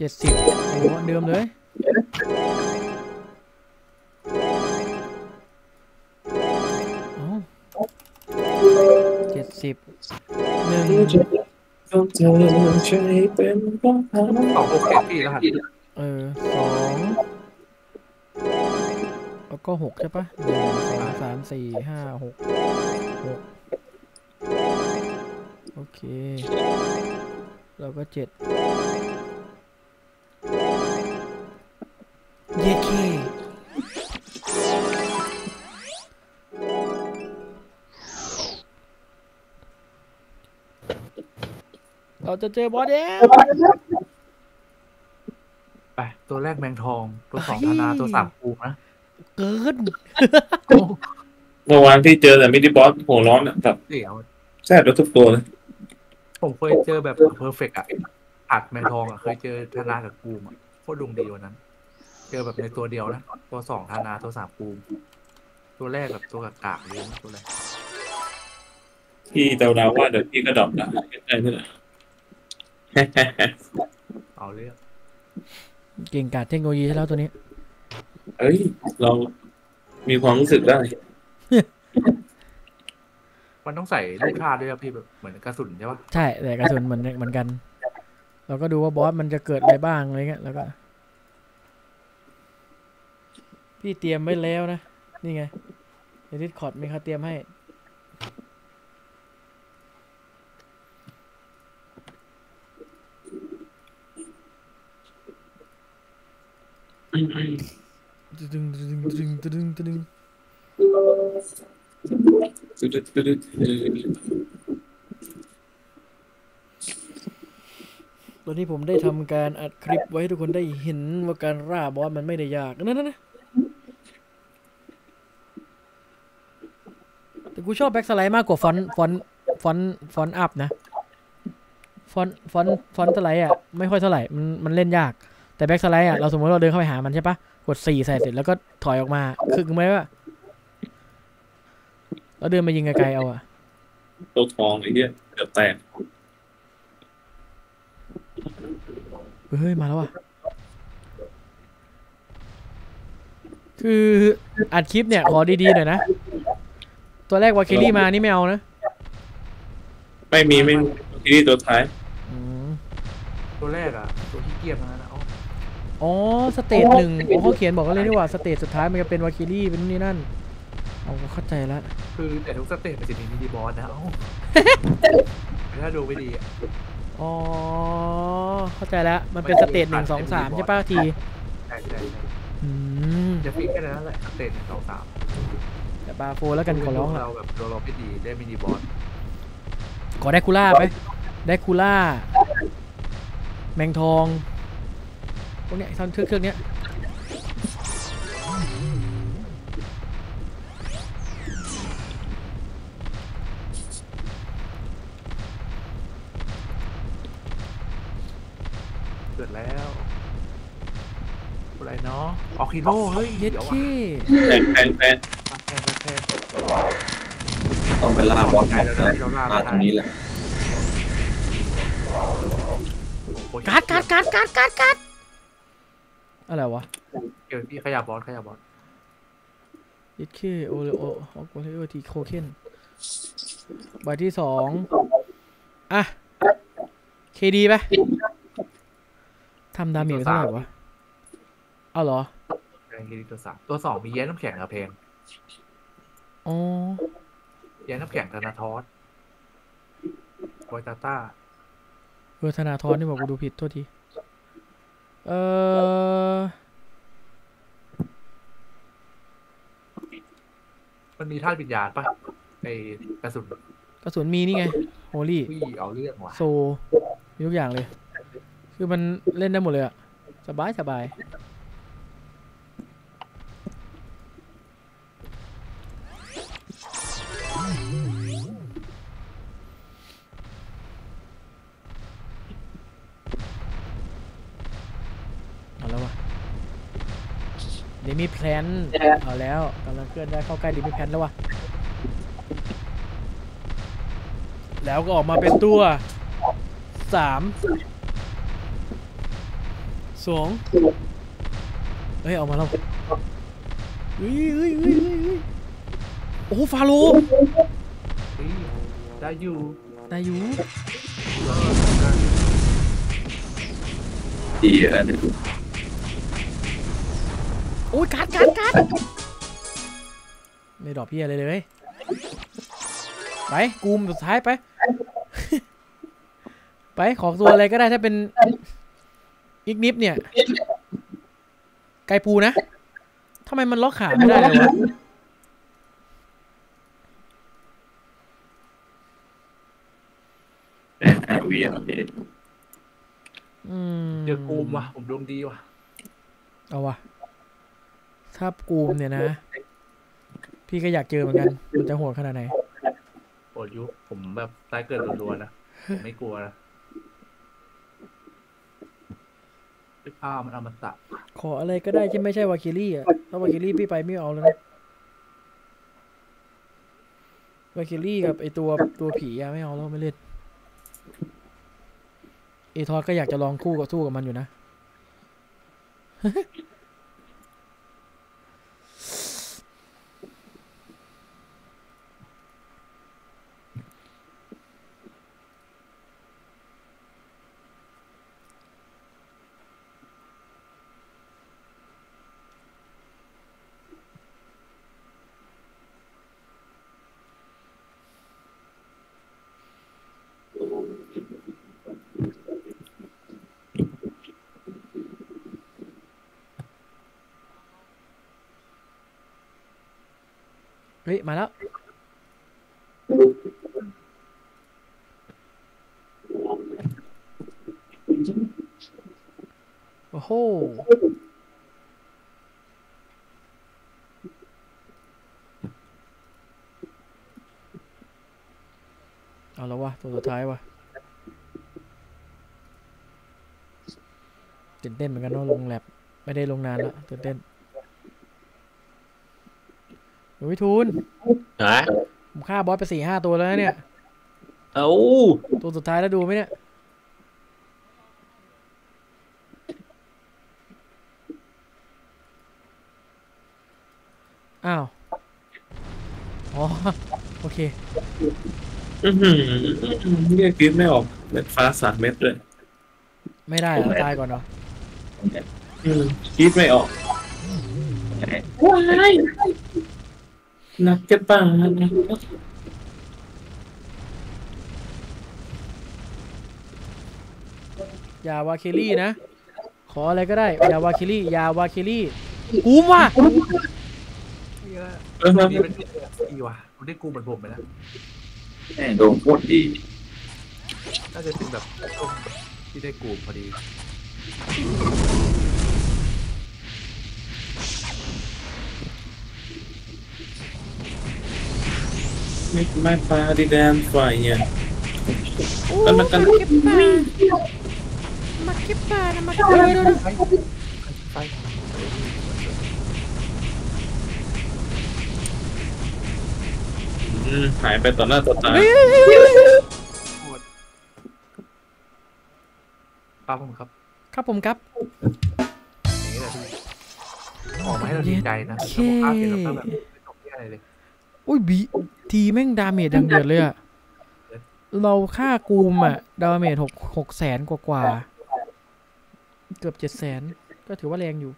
เจ็ดสิบโอ้เดิมเลยเอ้าเจ็ดสิบหนึ่งต้องเธอใช้เป็นบ้าสองหกเจ็ดพี่รหัสเออสองแล้วก็หกใช่ปะหนึ่งสองสามสี่ห้าหกหกโอเค แล้วก็เจ็ด ย็ดเคเราจะเจอบอสเด้วไปตัวแรกแมงทอง ตัวสองเฮ้ธายนาตัวสามปูนะ เกินเมื่อวานที่เจอแต่มิดิบอสหัวร้อนอะแบบเดี๋ยวแซ่บแล้วทุกตัวเลยผมเคยเจอแบบเพอร์เฟกต์อะอัดแมงทองอะเคยเจอธนากับกูมอะโคตรดวงดีวันนั้น เจอแบบในตัวเดียวนะ ตัวสองธนาตัวสามปูมตัวแรกแบบตัวกากากเลยนะตัวแรกพี่เดาๆว่าเดี๋ยวพี่ก็ดรอปละใช่ไหมล่ะเอาเรื่องเก่งกาจเทคโนโลยีใช่แล้วตัวนี้ เอ้ย เรามีความรู้สึกได้ มันต้องใส่ลูกท่าด้วยครับพี่แบบเหมือนกระสุนใช่ปะใช่แต่กระสุนเหมือนเหมือนกัน เราก็ดูว่าบอสมันจะเกิดอะไรบ้างอะไรเงี้ยแล้วก็ พี่เตรียมไว้แล้วนะ นี่ไงในดิสคอร์ดมีเขาเตรียมให้ ตึงตึงตึงตึงตึงตอนนี้ผมได้ทำการอัดคลิปไว้ให้ทุกคนได้เห็นว่าการร่าบอสมันไม่ได้ยากนั่นนะแต่ กูชอบแบ็กสไลด์มากกว่าฟอนต์ฟอนต์ฟอนต์ฟอนต์อัพนะฟอนต์ฟอนต์ฟอนต์สไลด์อะไม่ค่อยเท่าไหร่มันมันเล่นยาก แต่แบ็กสไลด์อะเราสมมติเราเดินเข้าไปหามันใช่ปะกดสี่ใส่เสร็จแล้วก็ถอยออกมา คือไหมว่าแล้วเดินมายิงไกลๆเอาอะตัวทองไอ้เหี้ยเกือบแตกเฮ้ย มาแล้วอะ คืออัดคลิปเนี่ย ขอดีๆหน่อยนะ ตัวแรกวาเคลลี่มานี่ไม่เอานะ ไม่มีไม่มีที่นี่ตัวท้ายอืมตัวแรกอะตัวที่เกียจมานะเอาอ๋อ stage หนึ่งอ๋อเขาเขียนบอกกันเลยนี่ว่า stage สุดท้ายมันจะเป็น Valkyrie เป็นนู่นนี่นั่นเอาเข้าใจแล้วคือแต่ทุก stage มันจะมี mini boss นะเอ้าถ้าดูไม่ดีอะอ๋อเข้าใจแล้วมันเป็น stage หนึ่งสองสามใช่ป่ะทีใช่ใช่ใช่อืมจะ fix แค่นั้นแหละ stage หนึ่งสองสาม แต่บาโฟแล้วกันขอร้องละเราแบบตัวเราไม่ดีได้มินิบอสขอได้คูล่าไหมได้คูล่า แมงทองพวกเนี้ยทำเครื่องเครื่องเนี้ยเกิดแล้วอะไรเนาะออกฮิโร่เฮ้ยเย็ดเดี๋ยวขี้แพงแพงแพงมาแทนมาแทน ต้องไปล่าบอสใช่แล้วนะเราล่ามาไม่ตรได้งนี้แหละโอ้ยการ์ดการ์ดการ์ดการ์ดการ์ดการ์ดอะไรวะเดี๋ยวพี่ขยับบอสขยับบอสเย็ดขี้โอเลโอฮอกโอเลโอทีโคเคนใบที่สองอะเคดีไปทำดาเมจไปเท่าไหร่วะ เอาเหรอแพงกีตัวสามตัวสองมีแย้น้ำแข็งอะเพลงอ๋อ แย้น้ำแข็งธนาทอสไวตาต้าเออธนาทรนี่บอกกูดูผิดโทษที เออมันมีธาตุวิญญาณปะไอกระสุนกระสุนมีนี่ไง โฮลี่วิ่เอาเรื่องว่ะโซมีทุกอย่างเลย คือมันเล่นได้หมดเลยอะสบายสบาย ดมิแพลนเอาแล้วกำลังเคลื่อนได้เข้าใกล้เดมิแพลนแล้ววะแล้วก็ออกมาเป็นตัวสามสองเฮ้ยเอามาแล้วเฮ้ยเฮ้ยเฮ้ยเฮ้ยเฮ้ยโอ้โหฟาโลเฮ้ยได้อยู่ได้อยู่ดีอันนี้โอ้ยการ์ดการ์ดการ์ดไม่ดรอกพี่อะไรเลยไปกูมสุดท้ายไป ไปขอตัวอะไรก็ได้ถ้าเป็นอีกนิฟเนี่ย ไกปูนะทำไมมันล็อกขาไม่ได้เลยวะแอบวีโอเคอืมเจอกูมว่ะ ผมดวงดีว่ะ เอาวะ ถ้ากูมเนี่ยนะ พี่ก็อยากเจอเหมือนกันมันจะโหดขนาดไหนโอดยุผมแบบตายเกิดรัวๆนะผมไม่กลัวนะอ้าวมันอมตะขออะไรก็ได้ที่ไม่ใช่วาคิลี่อะถ้าวาคิลี่พี่ไปไม่เอาแล้วนะวาคิลี่กับไอตัวตัวผีอะไม่เอาแล้วไม่เล่นเอทอสก็อยากจะลองคู่กับสู้กับมันอยู่นะ ฮ้ย มาแล้ว โอ้โห เอาแล้ววะ ตัวสุดท้ายวะตื่นเต้นเหมือนกันเนาะลงแลบไม่ได้ลงนานแล้วตื่นเต้น หนูวิทูลฮะผมฆ่าบอสไปสี่ห้าตัวแล้วนะเนี่ย เอาตัวสุดท้ายแล้วดูไหมเนี่ย อ้าว อ๋อ โอเค อื้อหือเรียกกรีดไม่ออก เม็ดฟ้าสามเม็ดเลย ไม่ได้เหรอตายก่อนเนาะอืมกรีดไม่ออกว้าย นักจะป่านะอย่าวาเคลี่นะ ขออะไรก็ได้อย่าวาเคลี่อย่าวาเคลี่กูมว่ะเออนี่เป็นดีว่ะผมได้กูเหมือนผมไปแล้วแม่งโดนโคตรดีน่าจะเป็นแบบช่วงที่ได้กูพอดี ไม่ไม่ปลาดิแดนฝ่ายเนี่ยโอ้กันมากันมาเก็บปลามาเก็บปลานะมาเก็บปลาดูดูไฟอืมหายไปต่อหน้าต่อตาเฮ้ยเฮ้ยเฮ้ยเฮ้ยป้าผมครับ ครับผมครับอย่างนี้แหละพี่ออกมาให้เราดีใจนะแล้วพอข้ามเสร็จแล้วก็แบบไม่ตกที่อะไรเลย อุ้ยบี ทีแม่งดาเมจดังเดือดเลยอะเราฆ่ากูมอะดาเมจหกหกแสนกว่ากว่าๆเกือบเจ็ดแสนก็ถือว่าแรงอยู่